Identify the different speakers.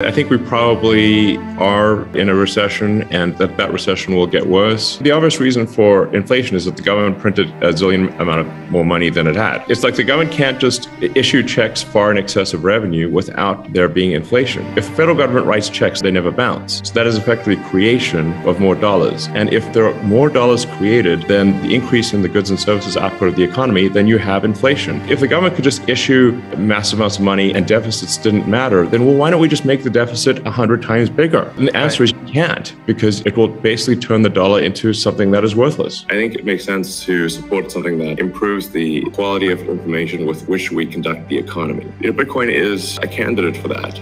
Speaker 1: I think we probably are in a recession and that that recession will get worse. The obvious reason for inflation is that the government printed a zillion amount of more money than it had. It's like the government can't just issue checks far in excess of revenue without there being inflation. If the federal government writes checks, they never bounce. So that is effectively creation of more dollars. And if there are more dollars created than the increase in the goods and services output of the economy, then you have inflation. If the government could just issue massive amounts of money and deficits didn't matter, then well, why don't we just make the deficit 100 times bigger? And the answer right. is you can't because it will basically turn the dollar into something that is worthless.
Speaker 2: I think it makes sense to support something that improves the quality of information with which we conduct the economy. You know, Bitcoin is a candidate for that.